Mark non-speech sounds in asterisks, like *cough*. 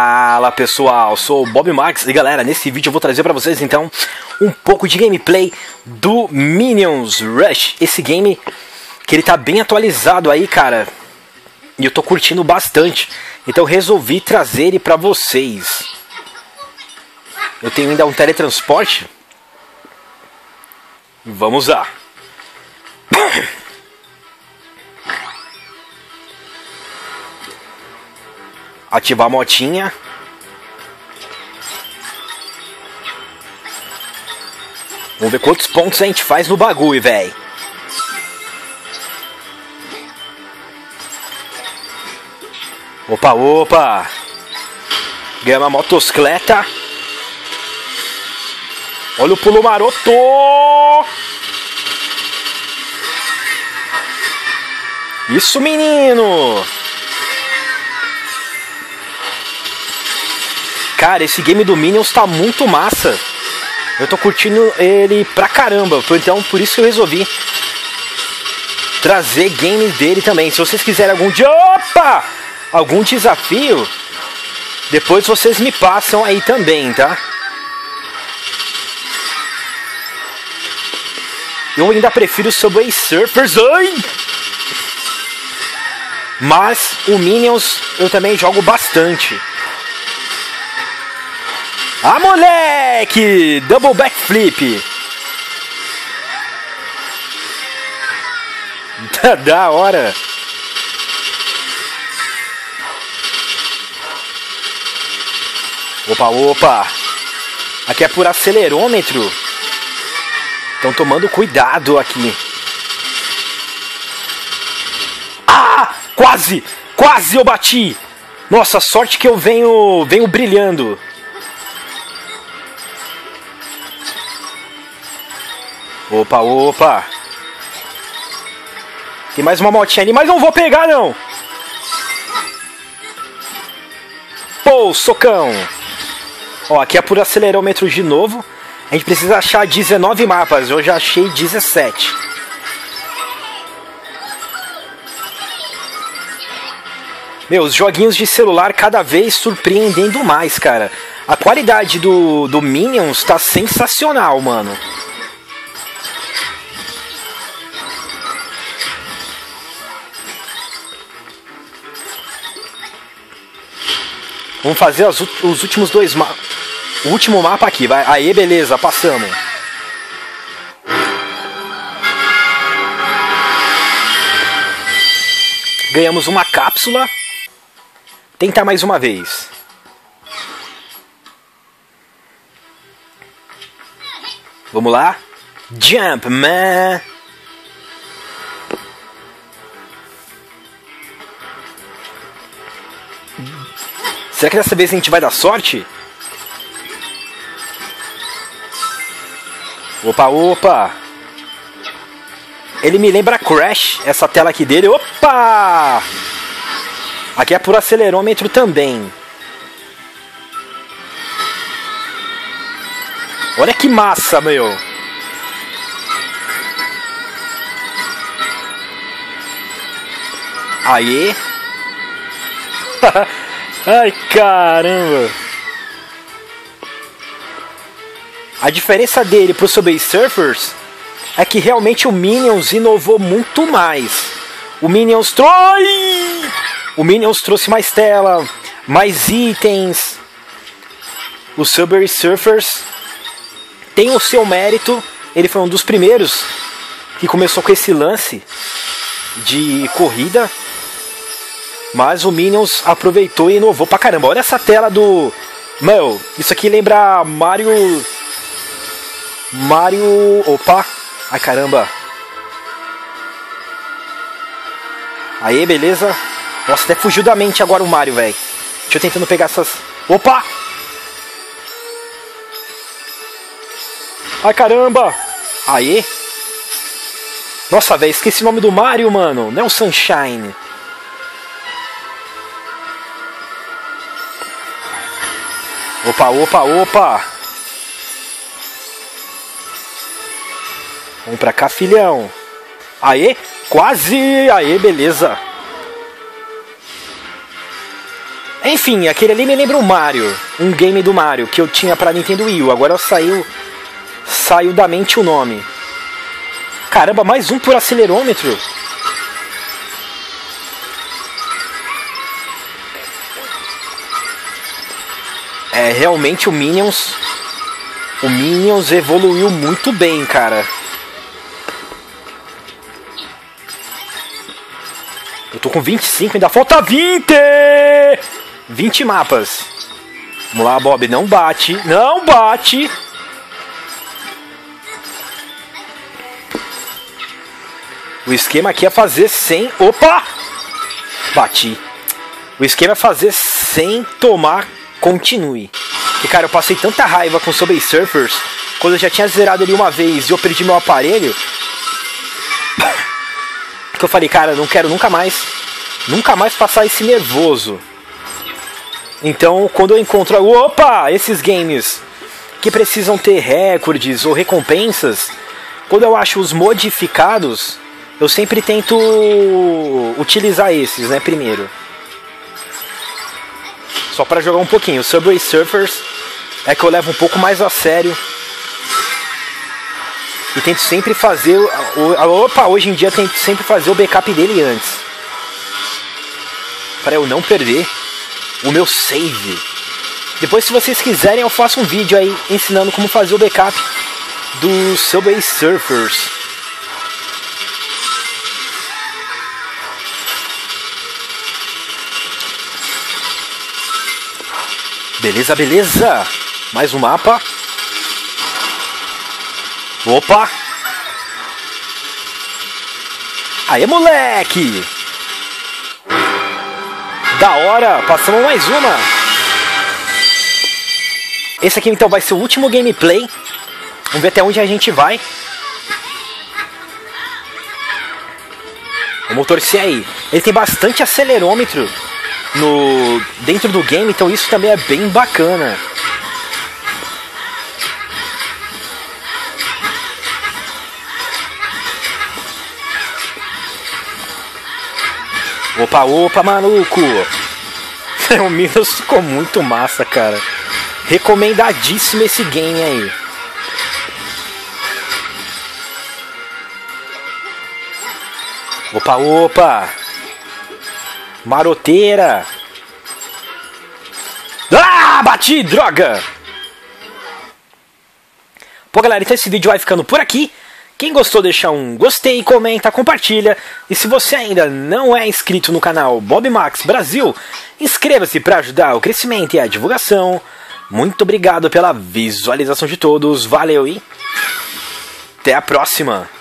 Fala pessoal, sou o Bob Max e galera, nesse vídeo eu vou trazer para vocês então um pouco de gameplay do Minions Rush. Esse game que ele tá bem atualizado aí, cara, e eu tô curtindo bastante. Então resolvi trazer ele para vocês. Eu tenho ainda um teletransporte. Vamos lá. *clears throat* ativar a motinha. Vamos ver quantos pontos a gente faz no bagulho, velho. Opa, opa! Ganhamos uma motocicleta. Olha o pulo maroto! Isso, menino! Cara, esse game do Minions tá muito massa. Eu tô curtindo ele pra caramba. Então por isso que eu resolvi trazer games dele também. Se vocês quiserem algum dia. Opa! Algum desafio, depois vocês me passam aí também, tá? Eu ainda prefiro Subway Surfers. Ai! Mas o Minions eu também jogo bastante. Ah, moleque! Double backflip. Da, *laughs* da hora. Opa, opa. Aqui é por acelerômetro. Estão tomando cuidado aqui. Ah! Quase! Quase eu bati! Nossa, sorte que eu venho, venho brilhando. Opa, opa. Tem mais uma motinha ali, mas não vou pegar não. Pô, socão. Ó, aqui é por acelerômetro de novo. A gente precisa achar 19 mapas. Eu já achei 17. Meus joguinhos de celular cada vez surpreendendo mais, cara. A qualidade do, do Minions tá sensacional, mano. Vamos fazer os, os últimos dois mapas. Último mapa aqui, vai. Aí, beleza, passamos. Ganhamos uma cápsula. Tentar mais uma vez. Vamos lá. Jump, man. Será que dessa vez a gente vai dar sorte? Opa, opa! Ele me lembra Crash, essa tela aqui dele. Opa! Aqui é por acelerômetro também. Olha que massa, meu! Aí. *laughs* Ai, caramba! A diferença dele pro Subway Surfers é que realmente o Minions inovou muito mais. O Minions trouxe. O Minions trouxe mais tela, mais itens. O Subway Surfers tem o seu mérito. Ele foi um dos primeiros que começou com esse lance de corrida mas o Minions aproveitou e inovou pra caramba. Olha essa tela do. Meu, isso aqui lembra Mario. Mario. Opa! Ai caramba! Aí, beleza? Nossa, até fugiu da mente agora o Mario, velho. Deixa eu tentando pegar essas. Opa! Ai caramba! Aí! Nossa, velho, esqueci o nome do Mario, mano. Não é o Sunshine. Opa, opa, opa! Vamos pra cá, filhão. Aê, quase! Aê, beleza. Enfim, aquele ali me lembra o Mario, um game do Mario que eu tinha pra Nintendo Wii U. Agora saiu saiu da mente o nome. Caramba, mais um por acelerômetro. É, realmente o Minions. O Minions evoluiu muito bem, cara. Eu tô com 25, ainda falta 20! 20 mapas. Vamos lá, Bob, não bate, não bate. O esquema aqui é fazer sem. Opa! Bati. O esquema é fazer sem tomar continue. E cara, eu passei tanta raiva com Subway Surfers quando eu já tinha zerado ele uma vez e eu perdi meu aparelho. Que eu falei, cara, não quero nunca mais, nunca mais passar esse nervoso. Então, quando eu encontro, opa, esses games que precisam ter recordes ou recompensas, quando eu acho os modificados, eu sempre tento utilizar esses, né, primeiro. Só para jogar um pouquinho. Subway Surfers é que eu levo um pouco mais a sério. E tento sempre fazer. Opa, hoje em dia tento sempre fazer o backup dele antes. Para eu não perder o meu save. Depois, se vocês quiserem, eu faço um vídeo aí ensinando como fazer o backup do Subway Surfers. Beleza, beleza. Mais um mapa. Opa! Aê, moleque! Da hora! Passamos mais uma. Esse aqui então vai ser o último gameplay. Vamos ver até onde a gente vai. Vamos torcer aí. Ele tem bastante acelerômetro no dentro do game, então isso também é bem bacana. Opa, opa, maluco! *laughs* o Minos ficou muito massa, cara. Recomendadíssimo esse game aí. Opa, opa! Maroteira! Ah, bati, droga! Pô, galera, então esse vídeo vai ficando por aqui. Quem gostou, deixa um gostei, comenta, compartilha. E se você ainda não é inscrito no canal Bob Max Brasil, inscreva-se para ajudar o crescimento e a divulgação. Muito obrigado pela visualização de todos, valeu e até a próxima!